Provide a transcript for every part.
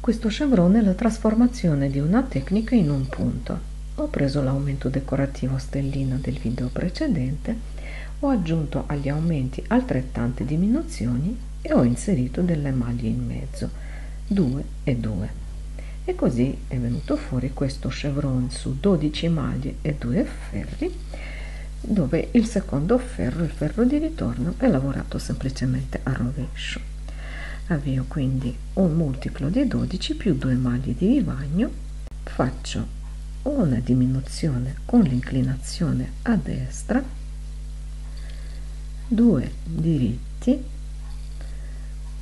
Questo chevron è la trasformazione di una tecnica in un punto. Ho preso l'aumento decorativo stellina del video precedente, ho aggiunto agli aumenti altrettante diminuzioni e ho inserito delle maglie in mezzo, 2 e 2. E così è venuto fuori questo chevron su 12 maglie e 2 ferri, dove il secondo ferro, il ferro di ritorno, è lavorato semplicemente a rovescio avvio quindi un multiplo di 12 più due maglie di vivagno faccio una diminuzione con l'inclinazione a destra. Due diritti.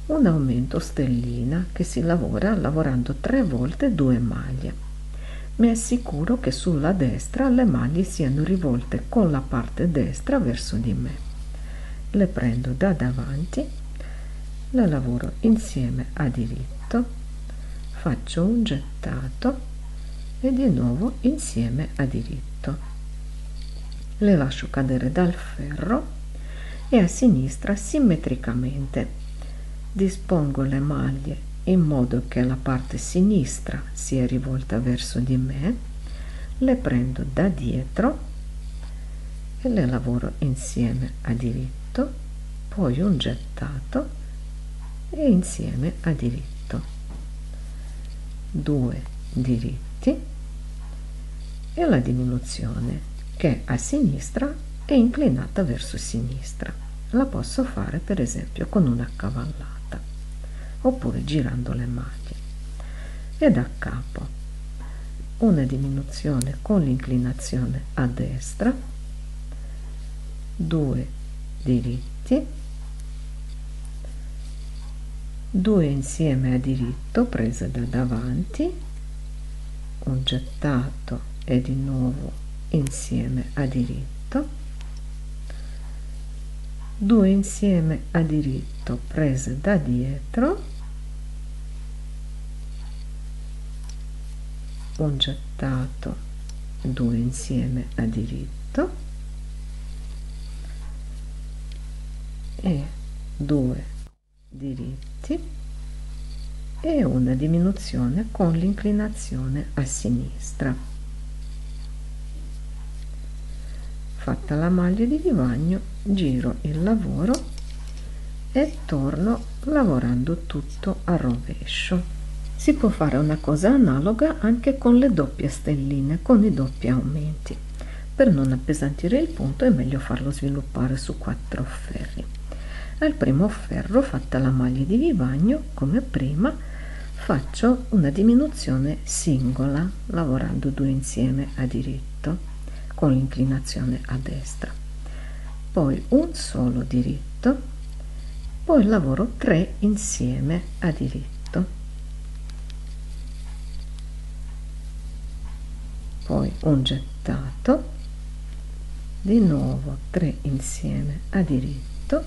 Un aumento stellina che si lavora lavorando tre volte due maglie. Mi assicuro che sulla destra le maglie siano rivolte con la parte destra verso di me. Le prendo da davanti la lavoro insieme a diritto faccio un gettato e di nuovo insieme a diritto. Le lascio cadere dal ferro e a sinistra simmetricamente. Dispongo le maglie in modo che la parte sinistra sia rivolta verso di me le prendo da dietro e le lavoro insieme a diritto poi un gettato e insieme a diritto. 2 diritti e la diminuzione che a sinistra è inclinata verso sinistra. La posso fare per esempio con una cavallata oppure girando le maglie. E da capo una diminuzione con l'inclinazione a destra. 2 diritti 2 insieme a diritto prese da davanti un gettato e di nuovo insieme a diritto. 2 insieme a diritto prese da dietro un gettato 2 insieme a diritto e 2 diritti e una diminuzione con l'inclinazione a sinistra. Fatta la maglia di vivagno, giro il lavoro e torno lavorando tutto a rovescio. Si può fare una cosa analoga anche con le doppie stelline, con i doppi aumenti. Per non appesantire il punto è meglio farlo sviluppare su quattro ferri al primo ferro fatta la maglia di vivagno. Come prima faccio una diminuzione singola lavorando due insieme a diritto con l'inclinazione a destra. Poi un solo diritto poi lavoro tre insieme a diritto. Poi un gettato di nuovo tre insieme a diritto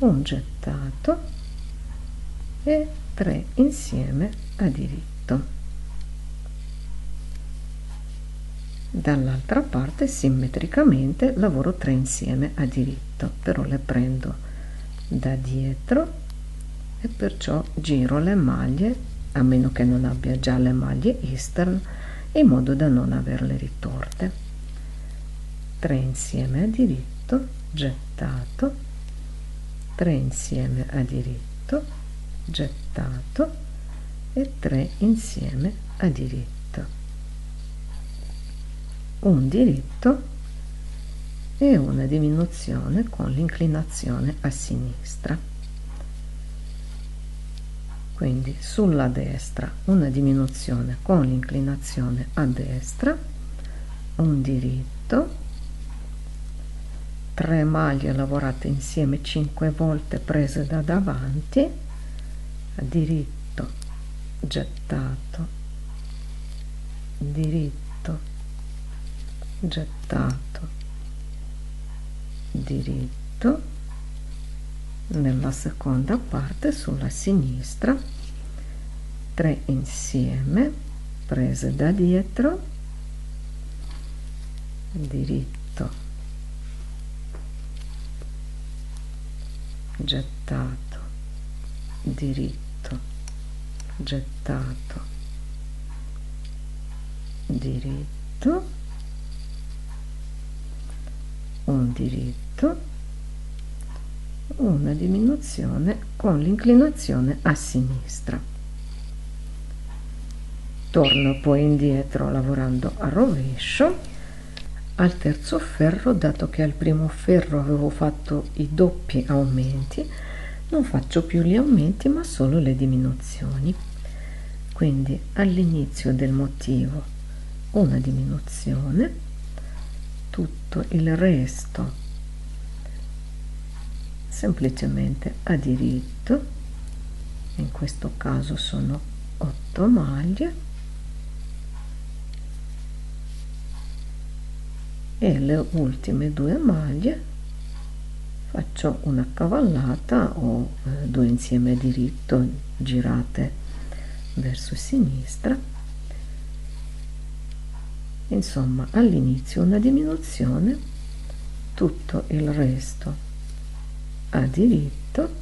un gettato e 3 insieme a diritto. Dall'altra parte simmetricamente lavoro 3 insieme a diritto però le prendo da dietro e perciò giro le maglie a meno che non abbia già le maglie eastern in modo da non averle ritorte. 3 insieme a diritto gettato 3 insieme a diritto gettato e 3 insieme a diritto. Un diritto e una diminuzione con l'inclinazione a sinistra. Quindi sulla destra una diminuzione con l'inclinazione a destra un diritto 3 maglie lavorate insieme 5 volte prese da davanti diritto gettato diritto gettato diritto nella seconda parte sulla sinistra 3 insieme prese da dietro diritto gettato, diritto, gettato diritto un diritto una diminuzione con l'inclinazione a sinistra. Torno poi indietro lavorando a rovescio al terzo ferro dato che al primo ferro avevo fatto i doppi aumenti non faccio più gli aumenti ma solo le diminuzioni. Quindi all'inizio del motivo una diminuzione tutto il resto semplicemente a diritto in questo caso sono 8 maglie e le ultime due maglie faccio una cavallata o eh, due insieme diritto girate verso sinistra. Insomma all'inizio una diminuzione tutto il resto a diritto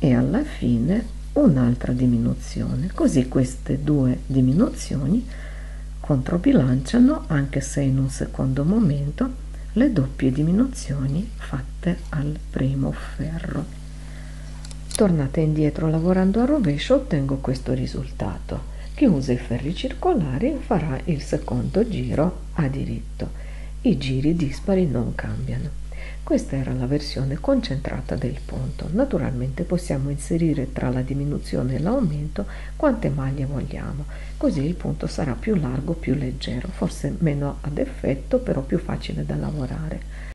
e alla fine un'altra diminuzione. Così queste due diminuzioni controbilanciano, anche se in un secondo momento, le doppie diminuzioni fatte al primo ferro. Tornate indietro lavorando a rovescio ottengo questo risultato. Chi usa i ferri circolari farà il secondo giro a diritto. I giri dispari non cambiano. Questa era la versione concentrata del punto. Naturalmente possiamo inserire tra la diminuzione e l'aumento quante maglie vogliamo, così il punto sarà più largo, più leggero, forse meno ad effetto, però più facile da lavorare.